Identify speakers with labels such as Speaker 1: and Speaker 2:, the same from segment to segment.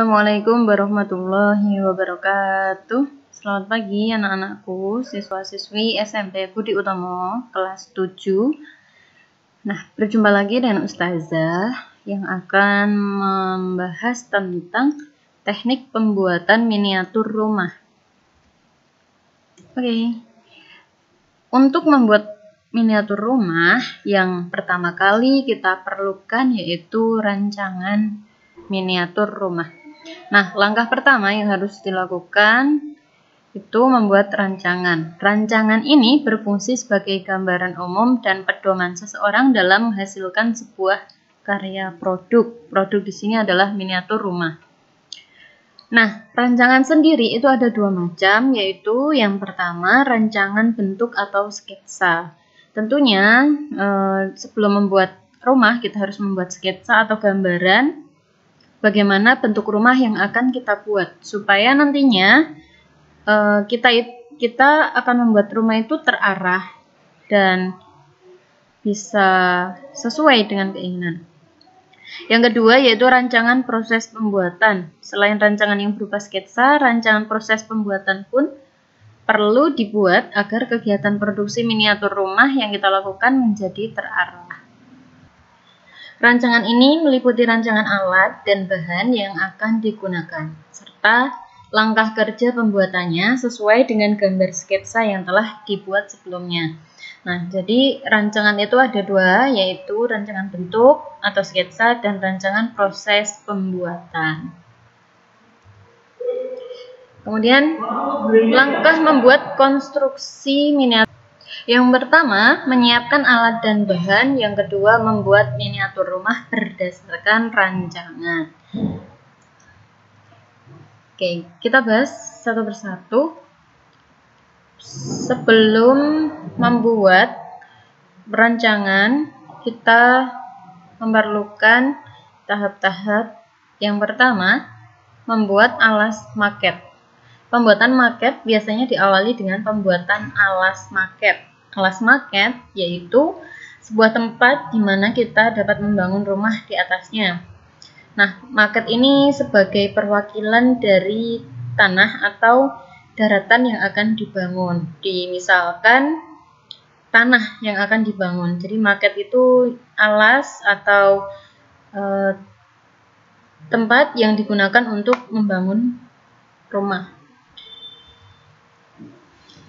Speaker 1: Assalamualaikum warahmatullahi wabarakatuh. Selamat pagi anak-anakku, siswa-siswi SMP Budi Utomo kelas 7. Nah, berjumpa lagi dengan Ustazah yang akan membahas tentang teknik pembuatan miniatur rumah. Oke. Untuk membuat miniatur rumah, yang pertama kali kita perlukan yaitu rancangan miniatur rumah. Nah, langkah pertama yang harus dilakukan itu membuat rancangan. Rancangan ini berfungsi sebagai gambaran umum dan pedoman seseorang dalam menghasilkan sebuah karya produk. Produk di sini adalah miniatur rumah. Nah, rancangan sendiri itu ada dua macam, yaitu yang pertama rancangan bentuk atau sketsa. Tentunya eh, sebelum membuat rumah kita harus membuat sketsa atau gambaran bagaimana bentuk rumah yang akan kita buat supaya nantinya uh, kita kita akan membuat rumah itu terarah dan bisa sesuai dengan keinginan. Yang kedua yaitu rancangan proses pembuatan. Selain rancangan yang berupa sketsa, rancangan proses pembuatan pun perlu dibuat agar kegiatan produksi miniatur rumah yang kita lakukan menjadi terarah. Rancangan ini meliputi rancangan alat dan bahan yang akan digunakan, serta langkah kerja pembuatannya sesuai dengan gambar sketsa yang telah dibuat sebelumnya. Nah, jadi rancangan itu ada dua, yaitu rancangan bentuk atau sketsa dan rancangan proses pembuatan. Kemudian, langkah membuat konstruksi miniatur yang pertama, menyiapkan alat dan bahan. Yang kedua, membuat miniatur rumah berdasarkan rancangan. Oke, kita bahas satu persatu. Sebelum membuat rancangan, kita memerlukan tahap-tahap. Yang pertama, membuat alas maket. Pembuatan maket biasanya diawali dengan pembuatan alas maket kelas market yaitu sebuah tempat di mana kita dapat membangun rumah di atasnya. Nah, market ini sebagai perwakilan dari tanah atau daratan yang akan dibangun. Di misalkan tanah yang akan dibangun. Jadi market itu alas atau e, tempat yang digunakan untuk membangun rumah.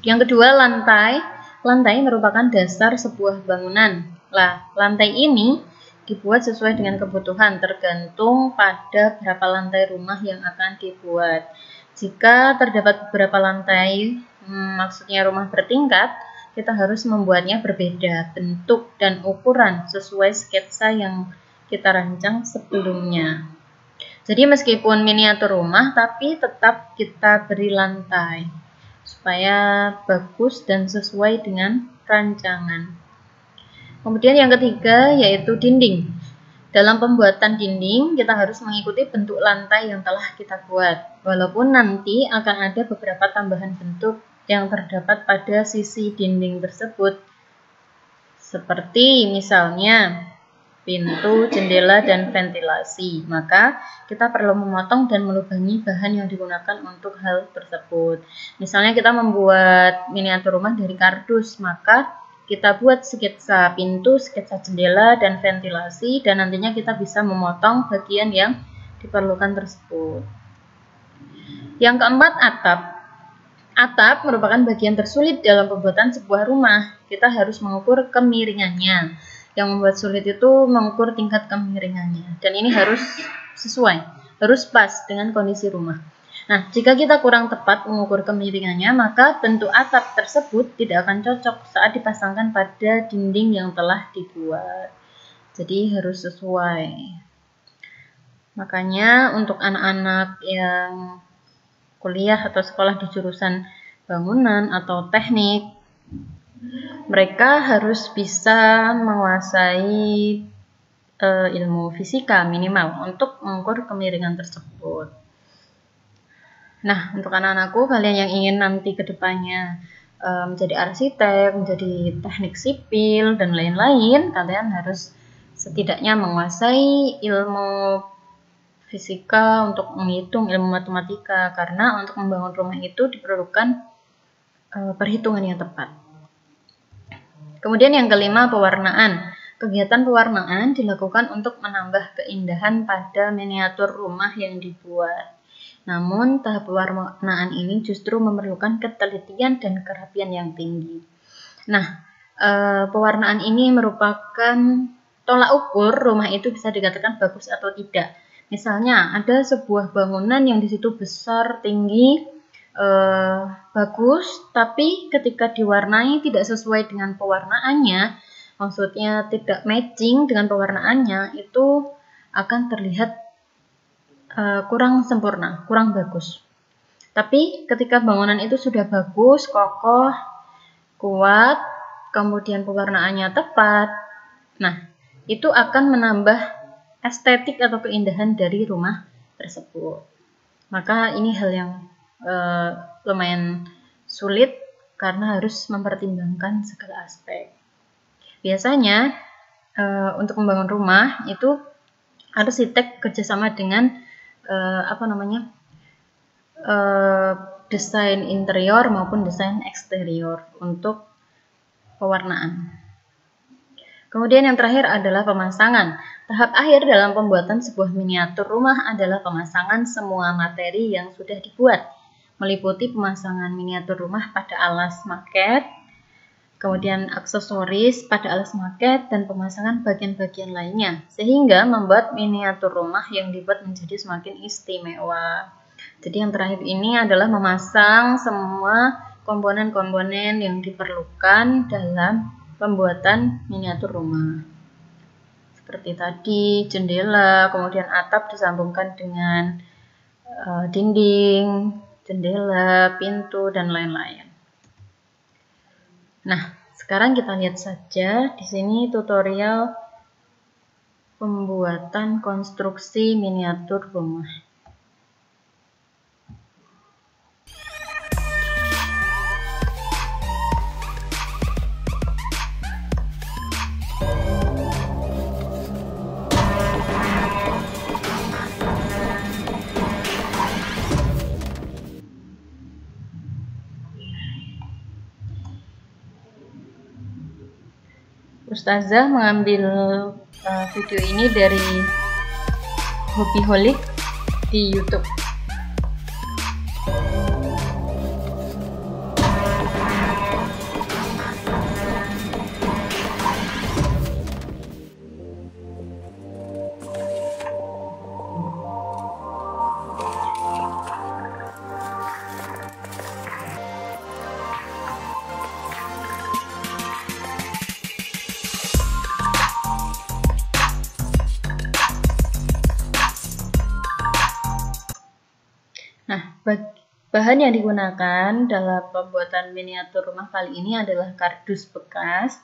Speaker 1: Yang kedua, lantai Lantai merupakan dasar sebuah bangunan. Lah, lantai ini dibuat sesuai dengan kebutuhan tergantung pada berapa lantai rumah yang akan dibuat. Jika terdapat beberapa lantai, hmm, maksudnya rumah bertingkat, kita harus membuatnya berbeda bentuk dan ukuran sesuai sketsa yang kita rancang sebelumnya. Jadi meskipun miniatur rumah, tapi tetap kita beri lantai supaya bagus dan sesuai dengan rancangan. Kemudian yang ketiga yaitu dinding. Dalam pembuatan dinding, kita harus mengikuti bentuk lantai yang telah kita buat. Walaupun nanti akan ada beberapa tambahan bentuk yang terdapat pada sisi dinding tersebut. Seperti misalnya pintu, jendela, dan ventilasi. Maka kita perlu memotong dan melubangi bahan yang digunakan untuk hal tersebut. Misalnya kita membuat miniatur rumah dari kardus, maka kita buat sketsa pintu, sketsa jendela, dan ventilasi, dan nantinya kita bisa memotong bagian yang diperlukan tersebut. Yang keempat, atap. Atap merupakan bagian tersulit dalam pembuatan sebuah rumah. Kita harus mengukur kemiringannya yang membuat sulit itu mengukur tingkat kemiringannya dan ini harus sesuai, harus pas dengan kondisi rumah. Nah, jika kita kurang tepat mengukur kemiringannya, maka bentuk atap tersebut tidak akan cocok saat dipasangkan pada dinding yang telah dibuat. Jadi harus sesuai. Makanya untuk anak-anak yang kuliah atau sekolah di jurusan bangunan atau teknik mereka harus bisa menguasai uh, ilmu fisika minimal untuk mengukur kemiringan tersebut. Nah, untuk anak-anakku, kalian yang ingin nanti ke depannya uh, menjadi arsitek, menjadi teknik sipil, dan lain-lain, kalian harus setidaknya menguasai ilmu fisika, untuk menghitung ilmu matematika, karena untuk membangun rumah itu diperlukan uh, perhitungan yang tepat. Kemudian yang kelima, pewarnaan. Kegiatan pewarnaan dilakukan untuk menambah keindahan pada miniatur rumah yang dibuat. Namun, tahap pewarnaan ini justru memerlukan ketelitian dan kerapian yang tinggi. Nah, uh, pewarnaan ini merupakan tolak ukur rumah itu bisa dikatakan bagus atau tidak. Misalnya, ada sebuah bangunan yang di situ besar, tinggi, uh, bagus, tapi ketika diwarnai tidak sesuai dengan pewarnaannya, maksudnya tidak matching dengan pewarnaannya, itu akan terlihat uh, kurang sempurna, kurang bagus. Tapi ketika bangunan itu sudah bagus, kokoh, kuat, kemudian pewarnaannya tepat, nah itu akan menambah estetik atau keindahan dari rumah tersebut. Maka ini hal yang uh, lumayan sulit karena harus mempertimbangkan segala aspek. Biasanya uh, untuk membangun rumah itu harus sitek kerjasama dengan uh, apa namanya uh, desain interior maupun desain eksterior untuk pewarnaan. Kemudian yang terakhir adalah pemasangan. Tahap akhir dalam pembuatan sebuah miniatur rumah adalah pemasangan semua materi yang sudah dibuat meliputi pemasangan miniatur rumah pada alas maket, kemudian aksesoris pada alas maket, dan pemasangan bagian-bagian lainnya, sehingga membuat miniatur rumah yang dibuat menjadi semakin istimewa. Jadi yang terakhir ini adalah memasang semua komponen-komponen yang diperlukan dalam pembuatan miniatur rumah. Seperti tadi, jendela, kemudian atap disambungkan dengan uh, dinding, jendela, pintu, dan lain-lain. Nah, sekarang kita lihat saja di sini tutorial pembuatan konstruksi miniatur rumah. Ustazah mengambil uh, video ini dari Hobiholik di YouTube. Bahan yang digunakan dalam pembuatan miniatur rumah kali ini adalah kardus bekas,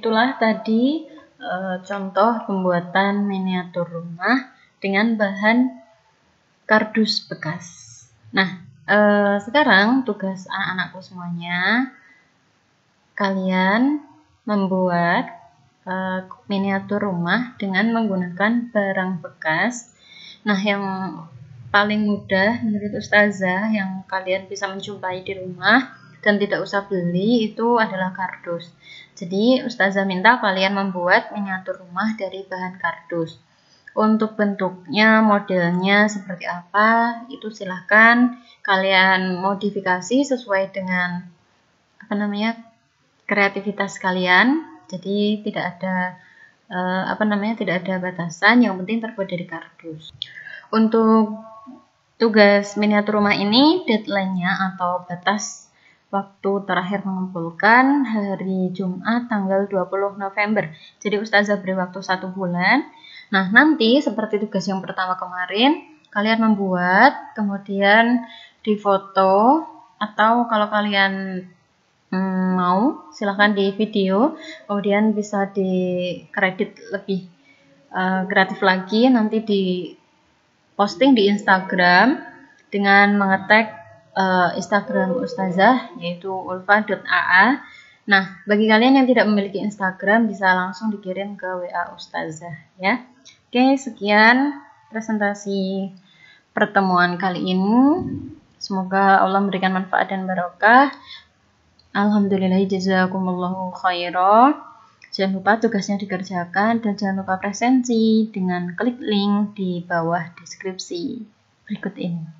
Speaker 1: itulah tadi e, contoh pembuatan miniatur rumah dengan bahan kardus bekas. Nah, e, sekarang tugas anak-anakku semuanya, kalian membuat e, miniatur rumah dengan menggunakan barang bekas. Nah, yang paling mudah menurut ustazah yang kalian bisa menjumpai di rumah dan tidak usah beli itu adalah kardus. Jadi ustazah minta kalian membuat miniatur rumah dari bahan kardus. Untuk bentuknya, modelnya seperti apa, itu silahkan kalian modifikasi sesuai dengan apa namanya kreativitas kalian. Jadi tidak ada eh, apa namanya tidak ada batasan. Yang penting terbuat dari kardus. Untuk tugas miniatur rumah ini deadline-nya atau batas waktu terakhir mengumpulkan hari Jumat tanggal 20 November. Jadi Ustazah beri waktu satu bulan. Nah, nanti seperti tugas yang pertama kemarin, kalian membuat, kemudian difoto, atau kalau kalian hmm, mau, silahkan di video, kemudian bisa di kredit lebih uh, kreatif lagi, nanti di posting di Instagram dengan mengetek uh, Instagram Ustazah yaitu ulfa.aa. Nah, bagi kalian yang tidak memiliki Instagram bisa langsung dikirim ke WA Ustazah ya. Oke, sekian presentasi pertemuan kali ini. Semoga Allah memberikan manfaat dan barokah. Alhamdulillah jazakumullahu khairan. Jangan lupa tugasnya dikerjakan dan jangan lupa presensi dengan klik link di bawah deskripsi berikut ini.